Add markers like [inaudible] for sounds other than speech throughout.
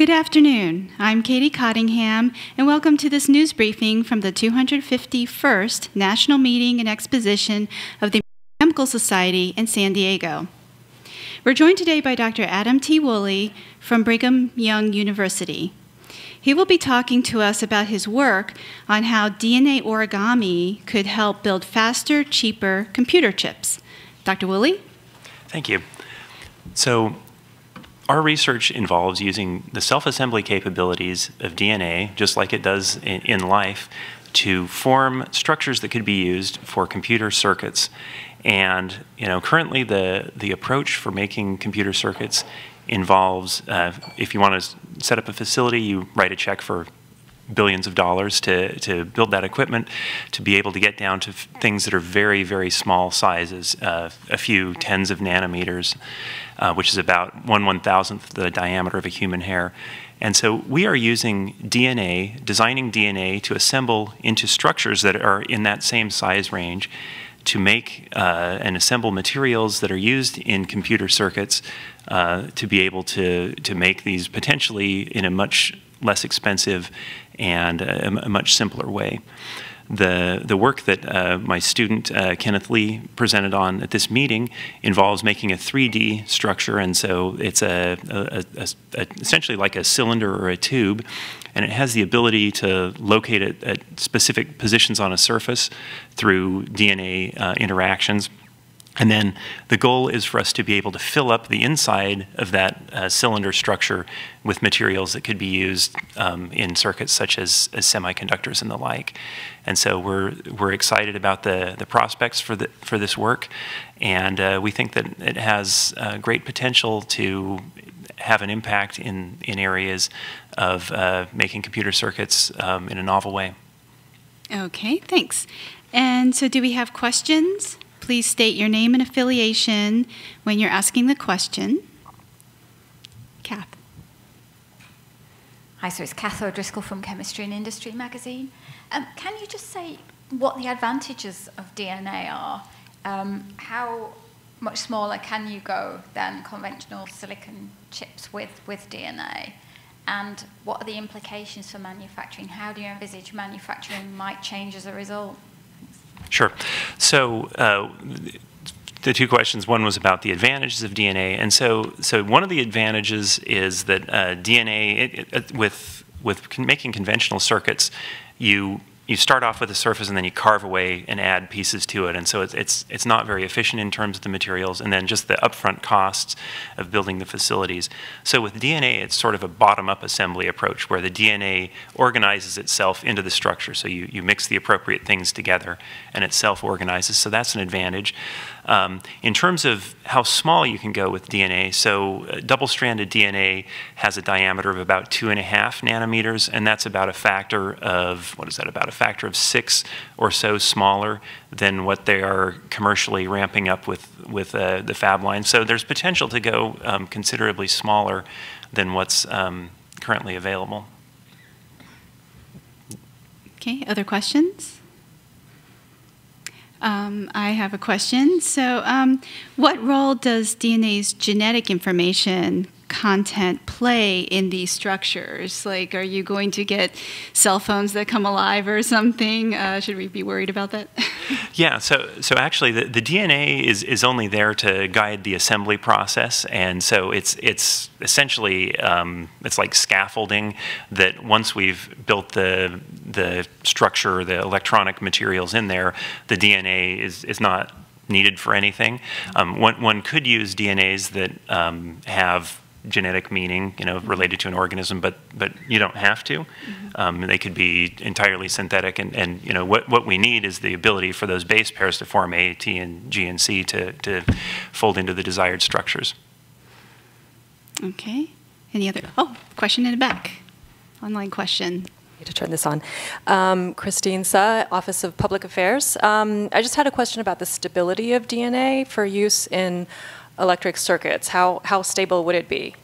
Good afternoon. I'm Katie Cottingham, and welcome to this news briefing from the 251st National Meeting and Exposition of the Chemical Society in San Diego. We're joined today by Dr. Adam T. Woolley from Brigham Young University. He will be talking to us about his work on how DNA origami could help build faster, cheaper computer chips. Dr. Woolley? Thank you. So, our research involves using the self-assembly capabilities of DNA, just like it does in, in, life, to form structures that could be used for computer circuits. And you know, currently the the approach for making computer circuits involves, uh, if you want to set up a facility, you write a check for billions of dollars to, to build that equipment, to be able to get down to things that are very, very small sizes, uh, a few tens of nanometers, uh, which is about one one thousandth the diameter of a human hair. And so we are using DNA, designing DNA to assemble into structures that are in that same size range to make uh, and assemble materials that are used in computer circuits uh, to be able to, to make these potentially in a much less expensive and a, a much simpler way. The, the work that uh, my student uh, Kenneth Lee presented on at this meeting involves making a 3D structure, and so it's a, a, a, essentially like a cylinder or a tube, and it has the ability to locate it at specific positions on a surface through DNA uh, interactions. And then the goal is for us to be able to fill up the inside of that uh, cylinder structure with materials that could be used um, in circuits such as, as, semiconductors and the like. And so we're, we're excited about the, the prospects for, the, for this work. And uh, we think that it has uh, great potential to have an impact in, in areas of uh, making computer circuits um, in a novel way. Okay, thanks. And so do we have questions? Please state your name and affiliation when you're asking the question. Kath. Hi, so it's Kath O'Driscoll from Chemistry and Industry magazine. Um, can you just say what the advantages of DNA are? Um, how much smaller can you go than conventional silicon chips with, with DNA? And what are the implications for manufacturing? How do you envisage manufacturing might change as a result? Sure. So uh, the two questions. One was about the advantages of DNA, and so so one of the advantages is that uh, DNA it, it, with with making conventional circuits, you you start off with a surface and then you carve away and add pieces to it. And so it's, it's, it's not very efficient in terms of the materials and then just the upfront costs of building the facilities. So with DNA, it's sort of a bottom-up assembly approach where the DNA organizes itself into the structure. So you, you mix the appropriate things together and it self-organizes. So that's an advantage. Um, in terms of how small you can go with DNA, so uh, double-stranded DNA has a diameter of about two and a half nanometers, and that's about a factor of, what is that, about a factor of six or so smaller than what they are commercially ramping up with, with uh, the fab line. So there's potential to go um, considerably smaller than what's um, currently available. Okay, other questions? Um, I have a question. So, um, what role does DNA's genetic information content play in these structures? Like, are you going to get cell phones that come alive or something? Uh, should we be worried about that? [laughs] yeah, so, so actually, the, the DNA is, is only there to guide the assembly process. And so it's, it's essentially, um, it's like scaffolding that once we've built the, the structure, the electronic materials in there, the DNA is, is not needed for anything. Um, one, one could use DNAs that um, have genetic meaning, you know, related to an organism, but but you don't have to. Mm -hmm. um, they could be entirely synthetic, and, and you know what what we need is the ability for those base pairs to form A, T, and G and C to to fold into the desired structures. Okay. Any other? Oh, question in the back. Online question to turn this on. Um, Christine Sa, Office of Public Affairs. Um, I just had a question about the stability of DNA for use in electric circuits? How, how stable would it be?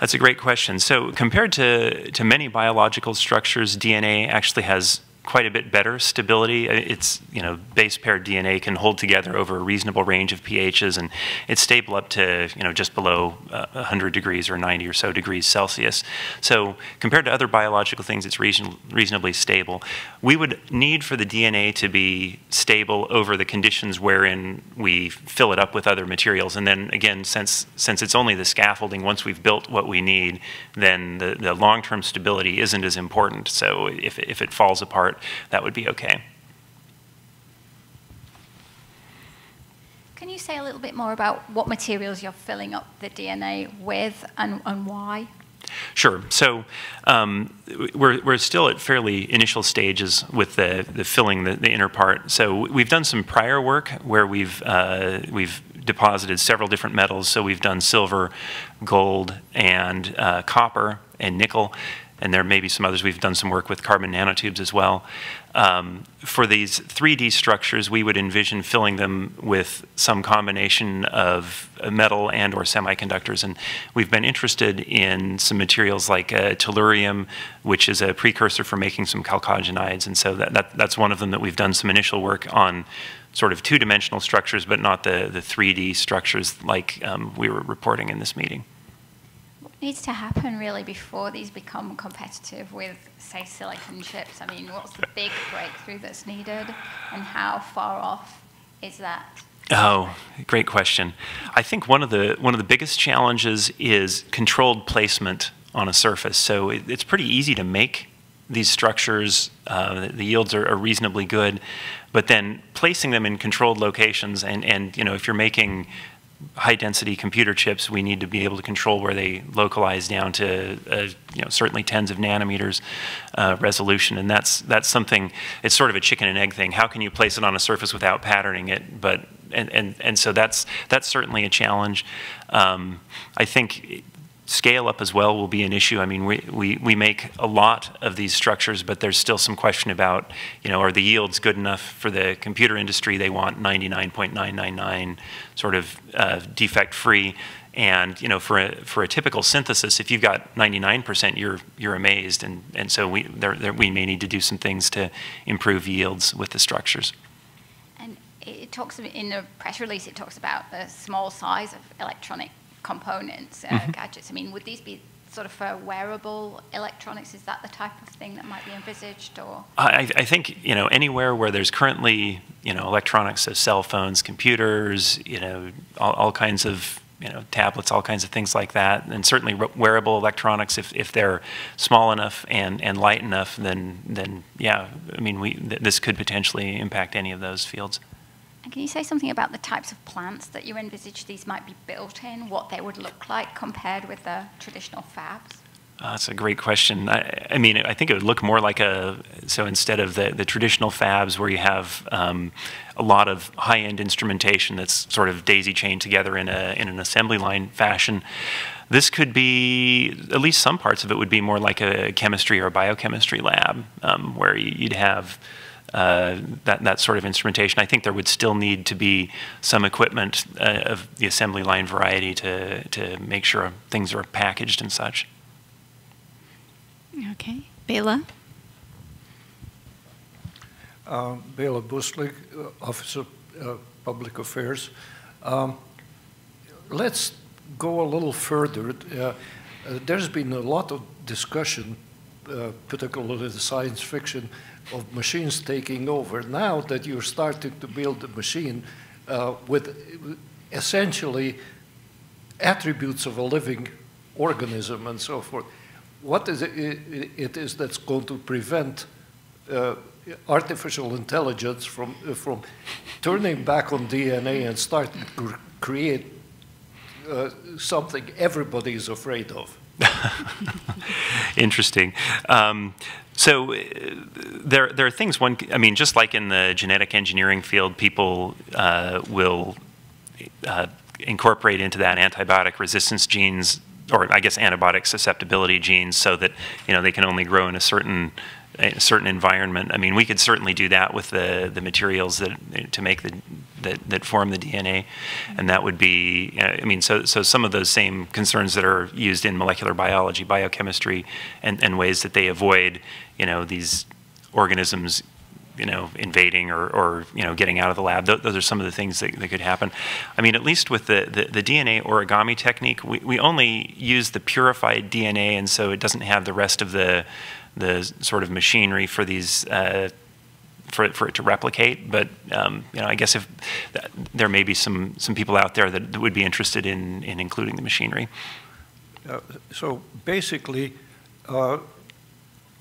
That's a great question. So compared to, to many biological structures, DNA actually has quite a bit better stability. It's, you know, base paired DNA can hold together over a reasonable range of pHs, and it's stable up to, you know, just below uh, 100 degrees or 90 or so degrees Celsius. So compared to other biological things, it's reason reasonably stable. We would need for the DNA to be stable over the conditions wherein we fill it up with other materials. And then again, since, since it's only the scaffolding, once we've built what we need, then the, the long-term stability isn't as important. So if, if it falls apart, that would be okay. Can you say a little bit more about what materials you're filling up the DNA with and, and why? Sure. So um, we're, we're still at fairly initial stages with the, the filling the, the inner part. So we've done some prior work where we've, uh, we've deposited several different metals. So we've done silver, gold, and uh, copper, and nickel and there may be some others. We've done some work with carbon nanotubes as well. Um, for these 3D structures, we would envision filling them with some combination of metal and or semiconductors. And we've been interested in some materials like uh, tellurium, which is a precursor for making some chalcogenides. And so that, that, that's one of them that we've done some initial work on sort of two-dimensional structures, but not the, the 3D structures like um, we were reporting in this meeting needs to happen really before these become competitive with, say, silicon chips? I mean, what's the big breakthrough that's needed, and how far off is that? Oh, great question. I think one of the one of the biggest challenges is controlled placement on a surface. So it, it's pretty easy to make these structures. Uh, the yields are, are, reasonably good, but then placing them in controlled locations, and and you know if you're making high density computer chips, we need to be able to control where they localize down to uh, you know certainly tens of nanometers uh, resolution, and that's that's something. It's sort of a chicken and egg thing. How can you place it on a surface without patterning it? But and and and so that's that's certainly a challenge. Um, I think scale up as well will be an issue. I mean, we, we, we make a lot of these structures, but there's still some question about, you know, are the yields good enough for the computer industry? They want 99.999 sort of uh, defect free. And you know, for a, for a typical synthesis, if you've got 99%, you're you're amazed. And and so we there, there, we may need to do some things to improve yields with the structures. And it talks in the press release. It talks about the small size of electronic components, uh, mm-hmm. gadgets. I mean, would these be sort of for wearable electronics? Is that the type of thing that might be envisaged, or? I, I think you know anywhere where there's currently you know electronics, so cell phones, computers, you know, all, all kinds of you know tablets, all kinds of things like that, and certainly wearable electronics. If, if they're small enough and, and light enough, then then yeah, I mean we th- this could potentially impact any of those fields. Can you say something about the types of plants that you envisage these might be built in, what they would look like compared with the traditional fabs? Uh, that's a great question. I, I, mean, I think it would look more like a so instead of the, the traditional fabs where you have um, a lot of high end instrumentation that's sort of daisy chained together in a in an assembly line fashion. This could be at least some parts of it would be more like a chemistry or biochemistry lab um, where you'd have uh, that, that sort of instrumentation. I think there would still need to be some equipment uh, of the assembly line variety to, to make sure things are packaged and such. Okay. Bela? Uh, Bela Buslik, uh, Office of uh, Public Affairs. Um, let's go a little further. Uh, there's been a lot of discussion, particularly in science fiction, of machines taking over. Now that you're starting to build a machine uh, with essentially attributes of a living organism and so forth, what is it, it is that's going to prevent uh, artificial intelligence from, uh, from turning back on DNA and starting to create uh, something everybody is afraid of? [laughs] Interesting. Um, so uh, there, there are things one. I mean, just like in the genetic engineering field, people uh, will uh, incorporate into that antibiotic resistance genes, or I guess antibiotic susceptibility genes, so that you know they can only grow in a certain a certain environment. I mean, we could certainly do that with the the materials that to make the that, that form the DNA, and that would be. Uh, I mean, so so some of those same concerns that are used in molecular biology, biochemistry, and, and ways that they avoid, you know, these organisms you know, invading or, or, you know, getting out of the lab. Th those are some of the things that, that could happen. I mean, at least with the, the, the, DNA origami technique, we, we only use the purified DNA, and so it doesn't have the rest of the, the sort of machinery for these uh, for, for it to replicate. But um, you know, I guess if there may be some some people out there that, that would be interested in in including the machinery. Uh, so basically, uh,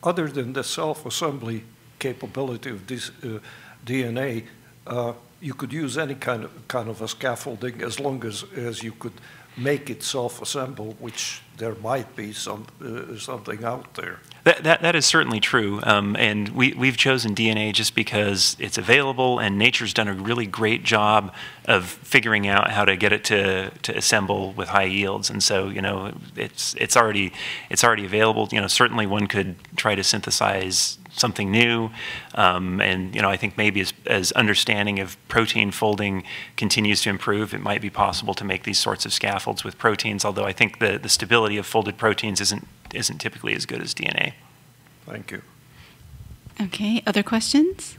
other than the self-assembly capability of this uh, DNA, uh, you could use any kind of kind of a scaffolding as long as as you could make it self-assemble, which there might be some uh, something out there. That, that, that is certainly true, um, and we, we've chosen DNA just because it's available, and nature's done a really great job of figuring out how to get it to, to assemble with high yields, and so you know it's it's already it's already available. You know, certainly one could try to synthesize something new. Um, and you know, I think maybe as, as understanding of protein folding continues to improve, it might be possible to make these sorts of scaffolds with proteins. Although I think the, the stability of folded proteins isn't isn't typically as good as DNA. Thank you. Okay. Other questions?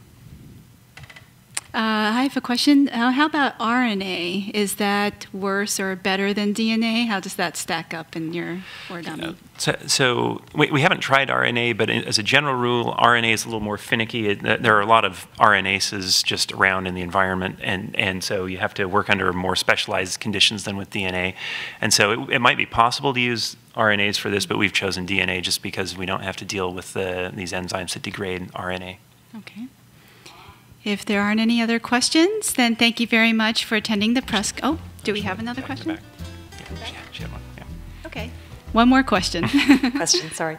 Uh, I have a question. Uh, how about RNA? Is that worse or better than DNA? How does that stack up in your origami? So, so we, we, haven't tried RNA, but as a general rule, RNA is a little more finicky. It, there are a lot of RNases just around in the environment, and, and so you have to work under more specialized conditions than with DNA. And so it, it might be possible to use RNAs for this, but we've chosen DNA just because we don't have to deal with the, these enzymes that degrade RNA. Okay. If there aren't any other questions, then thank you very much for attending the press. Oh, do we have another question? Yeah, one, yeah. Okay. One more question. [laughs] question, sorry.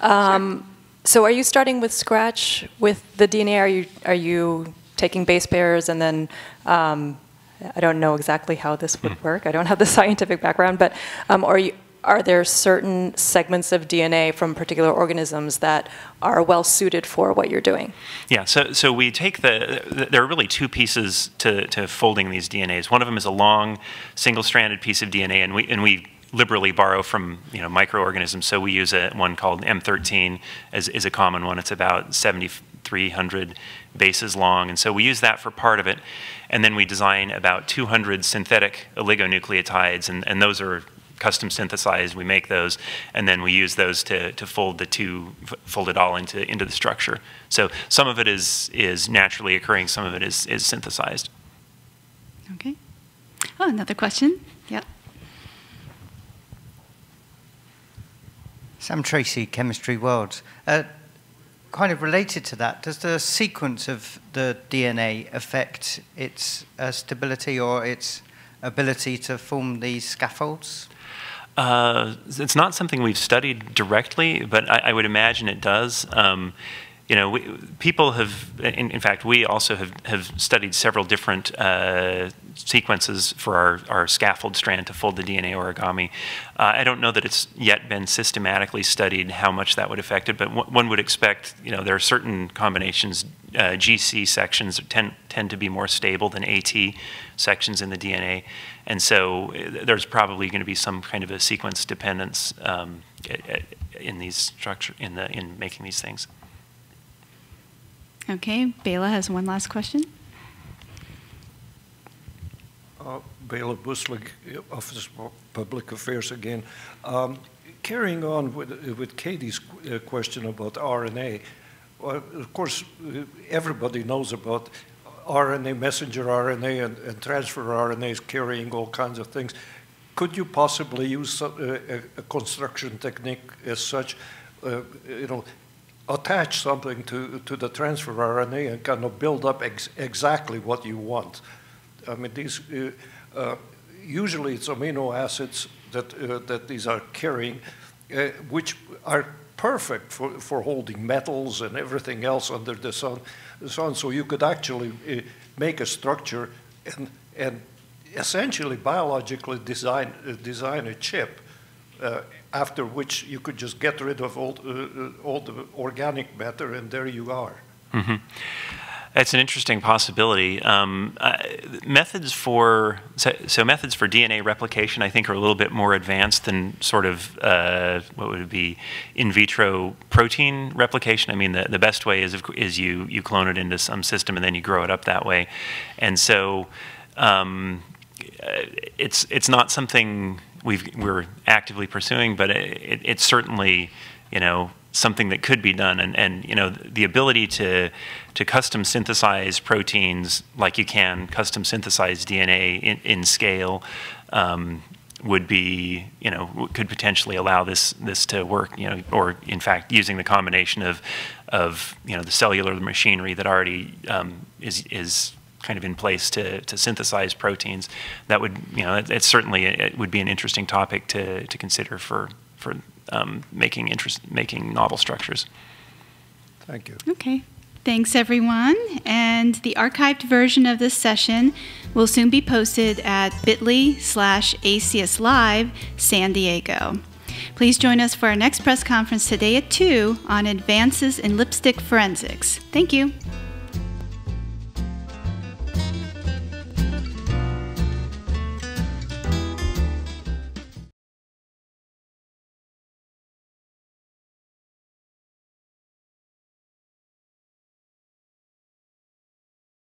Um, so are you starting with scratch with the DNA? Are you, are you taking base pairs and then, um, I don't know exactly how this would hmm. work. I don't have the [laughs] scientific background, but um, are you, are there certain segments of DNA from particular organisms that are well suited for what you're doing? Yeah, so, so we take the, there are really two pieces to, to folding these DNAs. One of them is a long single-stranded piece of DNA, and we, and we liberally borrow from you know microorganisms. So we use a one called M13 as is a common one. It's about 7,300 bases long, and so we use that for part of it. And then we design about 200 synthetic oligonucleotides, and, and those are custom synthesized. We make those, and then we use those to, to fold the two, fold it all into, into the structure. So some of it is, is naturally occurring, some of it is, is synthesized. Okay. Oh, another question? Yep. Sam Tracy, Chemistry World. Uh, kind of related to that, does the sequence of the DNA affect its uh, stability or its ability to form these scaffolds? Uh, it's not something we've studied directly, but I, I would imagine it does. Um, you know, we, people have, in, in, fact, we also have, have studied several different uh, sequences for our, our scaffold strand to fold the DNA origami. Uh, I don't know that it's yet been systematically studied how much that would affect it, but one would expect, you know, there are certain combinations, uh, GC sections tend, tend to be more stable than AT sections in the DNA. And so uh, there's probably going to be some kind of a sequence dependence um, in these structure, in, the, in making these things. Okay, Bela has one last question. Uh, Bela Office of Public Affairs again. Um, carrying on with, with Katie's uh, question about RNA, well, of course, uh, everybody knows about RNA, messenger RNA, and, and transfer RNAs carrying all kinds of things. Could you possibly use a, a, a construction technique as such, uh, you know, attach something to, to the transfer RNA and kind of build up ex exactly what you want. I mean, these, uh, uh, usually it's amino acids that, uh, that these are carrying, uh, which are perfect for, for holding metals and everything else under the sun. The sun. So you could actually uh, make a structure and, and essentially biologically design, uh, design a chip after which you could just get rid of all, uh, uh, all the organic matter, and there you are. Mm -hmm. That's an interesting possibility. Um, uh, methods for so, so, methods for DNA replication, I think, are a little bit more advanced than sort of uh, what would be in vitro protein replication. I mean, the, the best way is is you you clone it into some system and then you grow it up that way, and so um, it's it's not something we are actively pursuing, but it, it's certainly you know something that could be done. And, and you know the ability to to custom synthesize proteins like you can custom synthesize DNA in, in scale um, would be you know could potentially allow this this to work you know or in fact using the combination of of you know the cellular machinery that already um, is is kind of in place to, to synthesize proteins that would you know it, it certainly it would be an interesting topic to, to consider for for um, making interest, making novel structures. Thank you. Okay. Thanks, everyone. And the archived version of this session will soon be posted at bit.ly slash ACS Live San Diego. Please join us for our next press conference today at 2 on advances in lipstick forensics. Thank you.